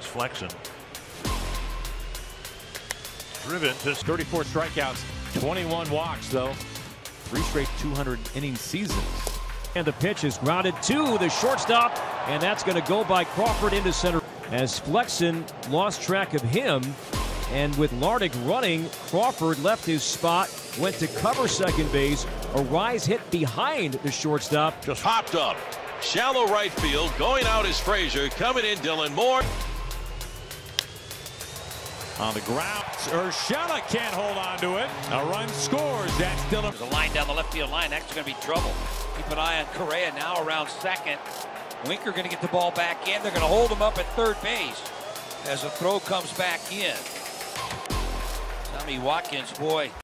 Flexen. Driven to 34 strikeouts, 21 walks, though. Three straight 200 inning seasons. And the pitch is grounded to the shortstop, and that's going to go by Crawford into center. As Flexen lost track of him, and with Larnach running, Crawford left his spot, went to cover second base. Arraez hit behind the shortstop. Just hopped up. Shallow right field. Going out is Frazier. Coming in, Dylan Moore. On the ground, Urshela can't hold on to it. A run scores. That's. There's a line down the left field line. That's going to be trouble. Keep an eye on Correa now around second. Winker going to get the ball back in. They're going to hold him up at third base as a throw comes back in. Tommy Watkins, boy,